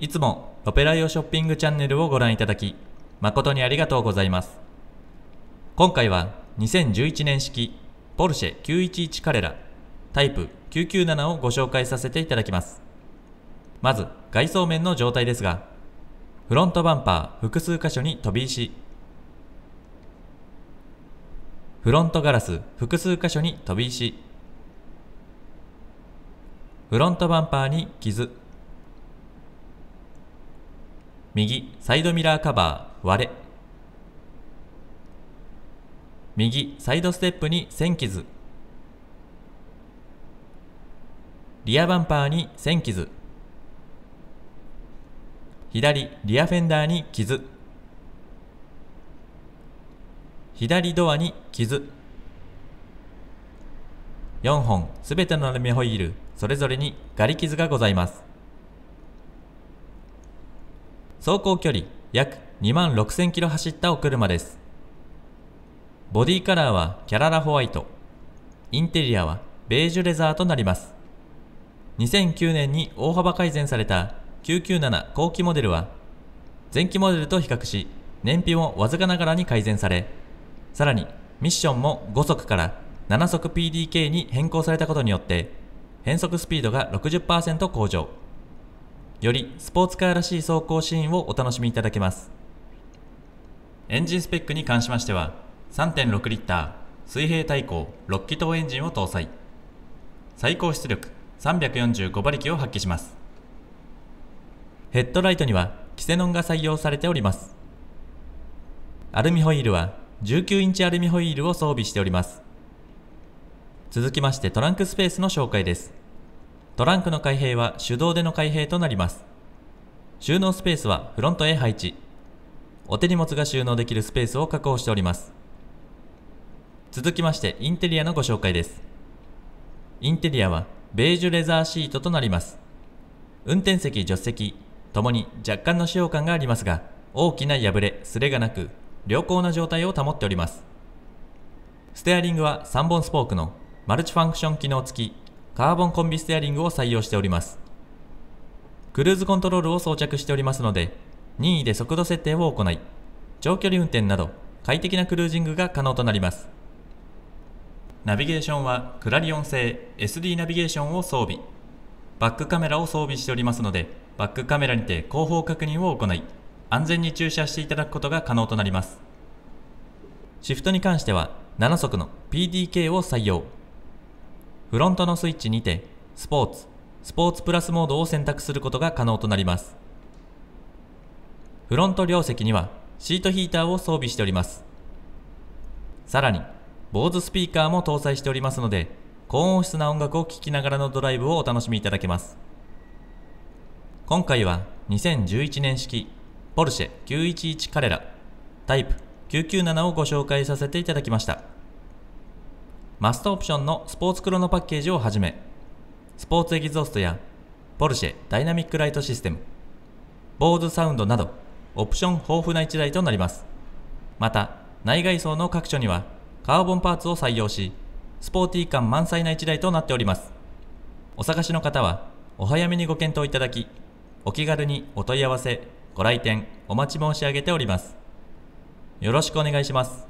いつもロペライオショッピングチャンネルをご覧いただき、誠にありがとうございます。今回は2011年式ポルシェ911カレラタイプ997をご紹介させていただきます。まず外装面の状態ですが、フロントバンパー複数箇所に飛び石、フロントガラス複数箇所に飛び石、フロントバンパーに傷、右サイドミラーカバー割れ、右サイドステップに線傷、リアバンパーに線傷、左リアフェンダーに傷、左ドアに傷、4本すべてのアルミホイールそれぞれにガリ傷がございます。走行距離約2万6000キロ走ったお車です。ボディカラーはキャララホワイト。インテリアはベージュレザーとなります。2009年に大幅改善された997後期モデルは、前期モデルと比較し、燃費もわずかながらに改善され、さらにミッションも5速から7速 PDK に変更されたことによって、変速スピードが60%向上。よりスポーツカーらしい走行シーンをお楽しみいただけます。エンジンスペックに関しましては、3.6リッター水平対向6気筒エンジンを搭載。最高出力345馬力を発揮します。ヘッドライトにはキセノンが採用されております。アルミホイールは19インチアルミホイールを装備しております。続きましてトランクスペースの紹介です。トランクの開閉は手動での開閉となります。収納スペースはフロントへ配置。お手荷物が収納できるスペースを確保しております。続きましてインテリアのご紹介です。インテリアはベージュレザーシートとなります。運転席、助手席ともに若干の使用感がありますが、大きな破れ、すれがなく、良好な状態を保っております。ステアリングは3本スポークのマルチファンクション機能付きカーボンコンビステアリングを採用しております。クルーズコントロールを装着しておりますので、任意で速度設定を行い、長距離運転など快適なクルージングが可能となります。ナビゲーションはクラリオン製 SD ナビゲーションを装備。バックカメラを装備しておりますので、バックカメラにて後方確認を行い、安全に駐車していただくことが可能となります。シフトに関しては7速の PDK を採用。フロントのスイッチにて、スポーツ、スポーツプラスモードを選択することが可能となります。フロント両席にはシートヒーターを装備しております。さらに、坊主スピーカーも搭載しておりますので、高音質な音楽を聴きながらのドライブをお楽しみいただけます。今回は2011年式ポルシェ911カレラタイプ997をご紹介させていただきました。マストオプションのスポーツクロノパッケージをはじめ、スポーツエキゾーストやポルシェダイナミックライトシステム、ボーズサウンドなど、オプション豊富な1台となります。また、内外装の各所にはカーボンパーツを採用し、スポーティー感満載な1台となっております。お探しの方は、お早めにご検討いただき、お気軽にお問い合わせ、ご来店、お待ち申し上げております。よろしくお願いします。